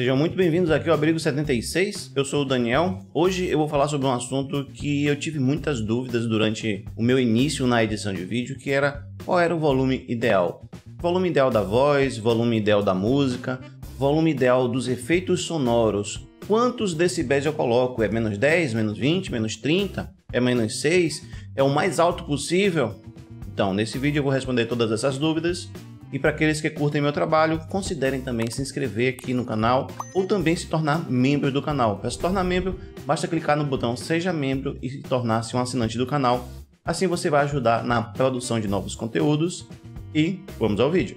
Sejam muito bem-vindos aqui ao Abrigo 76. Eu sou o Daniel. Hoje eu vou falar sobre um assunto que eu tive muitas dúvidas durante o meu início na edição de vídeo, que era qual era o volume ideal. Volume ideal da voz, volume ideal da música, volume ideal dos efeitos sonoros. Quantos decibéis eu coloco? É menos 10, menos 20, menos 30? É menos 6? É o mais alto possível? Então, nesse vídeo eu vou responder todas essas dúvidas e para aqueles que curtem meu trabalho, considerem também se inscrever aqui no canal ou também se tornar membro do canal. Para se tornar membro, basta clicar no botão Seja Membro e tornar-se um assinante do canal. Assim você vai ajudar na produção de novos conteúdos. E vamos ao vídeo.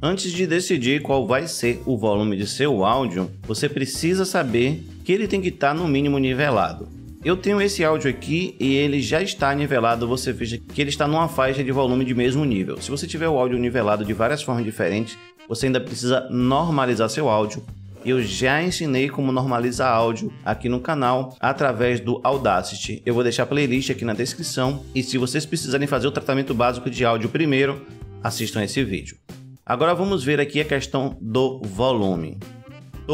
Antes de decidir qual vai ser o volume de seu áudio, você precisa saber que ele tem que estar no mínimo nivelado. Eu tenho esse áudio aqui e ele já está nivelado, você veja que ele está numa faixa de volume de mesmo nível. Se você tiver o áudio nivelado de várias formas diferentes, você ainda precisa normalizar seu áudio. Eu já ensinei como normalizar áudio aqui no canal através do Audacity. Eu vou deixar a playlist aqui na descrição e se vocês precisarem fazer o tratamento básico de áudio primeiro, assistam esse vídeo. Agora vamos ver aqui a questão do volume.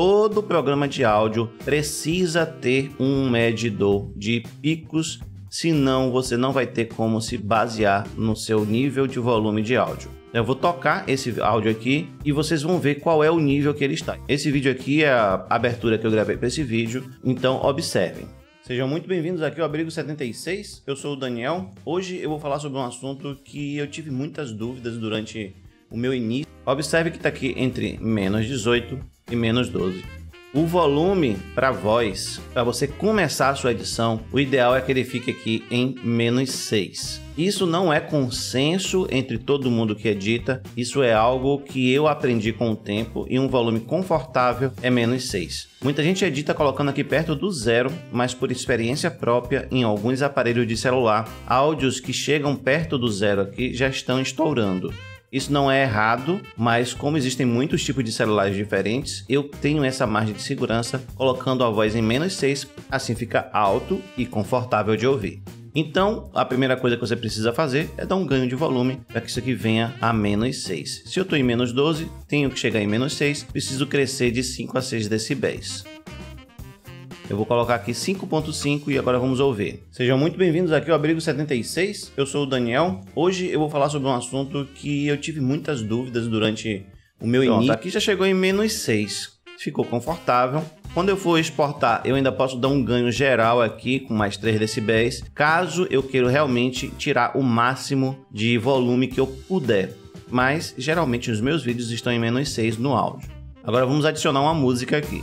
Todo programa de áudio precisa ter um medidor de picos, senão você não vai ter como se basear no seu nível de volume de áudio. Eu vou tocar esse áudio aqui e vocês vão ver qual é o nível que ele está. Esse vídeo aqui é a abertura que eu gravei para esse vídeo, então observem. Sejam muito bem-vindos aqui ao Abrigo 76. Eu sou o Daniel. Hoje eu vou falar sobre um assunto que eu tive muitas dúvidas durante o meu início. Observe que está aqui entre menos 18 e menos 12. O volume para voz, para você começar a sua edição, o ideal é que ele fique aqui em menos 6. Isso não é consenso entre todo mundo que edita, isso é algo que eu aprendi com o tempo e um volume confortável é menos 6. Muita gente edita colocando aqui perto do zero, mas por experiência própria, em alguns aparelhos de celular, áudios que chegam perto do zero aqui já estão estourando. Isso não é errado, mas como existem muitos tipos de celulares diferentes, eu tenho essa margem de segurança colocando a voz em menos 6, assim fica alto e confortável de ouvir. Então, a primeira coisa que você precisa fazer é dar um ganho de volume para que isso aqui venha a menos 6. Se eu estou em menos 12, tenho que chegar em menos 6, preciso crescer de 5 a 6 decibéis. Eu vou colocar aqui 5.5 e agora vamos ouvir. Sejam muito bem-vindos aqui ao Abrigo 76. Eu sou o Daniel. Hoje eu vou falar sobre um assunto que eu tive muitas dúvidas durante o meu Pronto, início. Aqui já chegou em menos 6. Ficou confortável. Quando eu for exportar, eu ainda posso dar um ganho geral aqui com mais 3 decibéis, caso eu queira realmente tirar o máximo de volume que eu puder. Mas geralmente os meus vídeos estão em menos 6 no áudio. Agora vamos adicionar uma música aqui.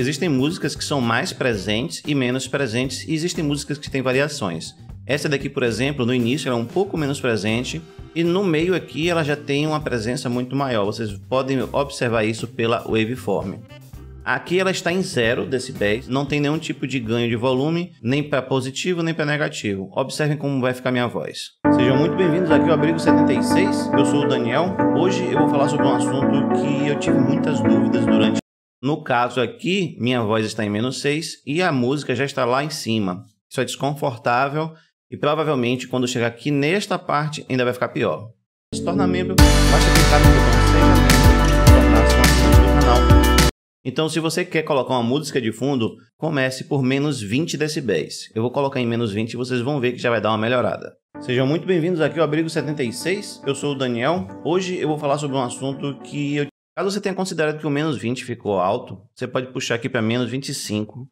Existem músicas que são mais presentes e menos presentes, e existem músicas que têm variações. Essa daqui, por exemplo, no início ela é um pouco menos presente e no meio aqui ela já tem uma presença muito maior. Vocês podem observar isso pela waveform. Aqui ela está em 0 decibéis, não tem nenhum tipo de ganho de volume, nem para positivo nem para negativo. Observem como vai ficar minha voz. Sejam muito bem-vindos aqui ao Abrigo 76. Eu sou o Daniel. Hoje eu vou falar sobre um assunto que eu tive muitas dúvidas durante no caso aqui, minha voz está em menos 6 e a música já está lá em cima. Isso é desconfortável e provavelmente quando chegar aqui nesta parte ainda vai ficar pior. Se tornar membro, basta clicar no botão tornar-se do canal. Então, se você quer colocar uma música de fundo, comece por menos 20 decibéis. Eu vou colocar em menos 20 e vocês vão ver que já vai dar uma melhorada. Sejam muito bem-vindos aqui ao Abrigo 76. Eu sou o Daniel. Hoje eu vou falar sobre um assunto que eu Caso você tenha considerado que o menos 20 ficou alto, você pode puxar aqui para menos 25.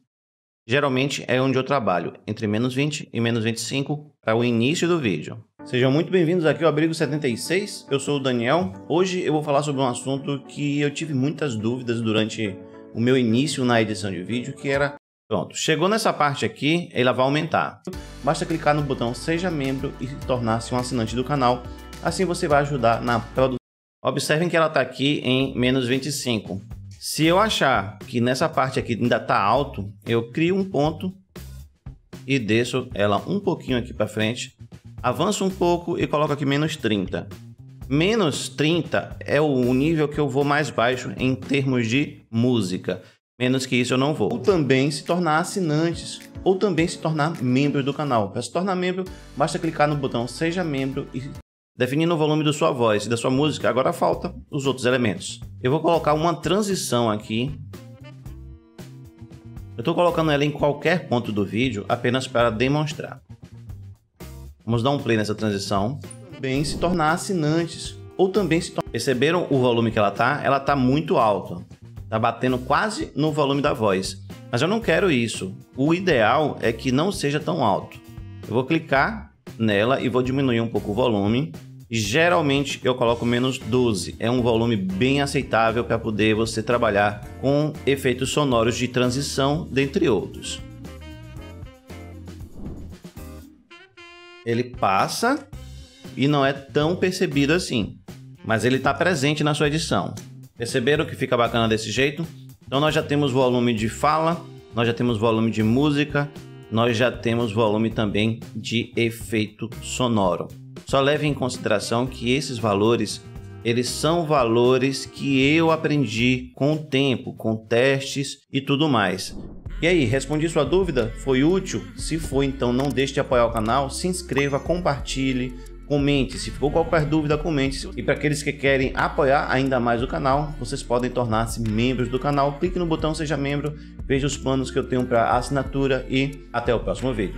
Geralmente é onde eu trabalho, entre menos 20 e menos 25 para o início do vídeo. Sejam muito bem-vindos aqui ao Abrigo 76, eu sou o Daniel. Hoje eu vou falar sobre um assunto que eu tive muitas dúvidas durante o meu início na edição de vídeo, que era... Pronto, chegou nessa parte aqui, ela vai aumentar. Basta clicar no botão Seja Membro e tornar-se um assinante do canal. Assim você vai ajudar na produção Observem que ela está aqui em menos 25. Se eu achar que nessa parte aqui ainda está alto, eu crio um ponto e desço ela um pouquinho aqui para frente, avanço um pouco e coloco aqui menos 30. Menos 30 é o nível que eu vou mais baixo em termos de música. Menos que isso eu não vou. Ou também se tornar assinantes, ou também se tornar membro do canal. Para se tornar membro, basta clicar no botão Seja Membro e definindo o volume da sua voz e da sua música, agora falta os outros elementos. Eu vou colocar uma transição aqui. Eu estou colocando ela em qualquer ponto do vídeo apenas para demonstrar. Vamos dar um play nessa transição. Também se tornar assinantes ou também se tornar... Perceberam o volume que ela tá? Ela tá muito alta. Tá batendo quase no volume da voz. Mas eu não quero isso. O ideal é que não seja tão alto. Eu vou clicar nela e vou diminuir um pouco o volume Geralmente eu coloco menos 12, é um volume bem aceitável para poder você trabalhar com efeitos sonoros de transição, dentre outros. Ele passa e não é tão percebido assim, mas ele está presente na sua edição. Perceberam que fica bacana desse jeito? Então nós já temos volume de fala, nós já temos volume de música, nós já temos volume também de efeito sonoro. Só leve em consideração que esses valores eles são valores que eu aprendi com o tempo, com testes e tudo mais. E aí, respondi sua dúvida? Foi útil? Se foi, então não deixe de apoiar o canal, se inscreva, compartilhe, comente. Se ficou qualquer dúvida, comente. E para aqueles que querem apoiar ainda mais o canal, vocês podem tornar-se membros do canal. Clique no botão Seja Membro, veja os planos que eu tenho para assinatura e até o próximo vídeo.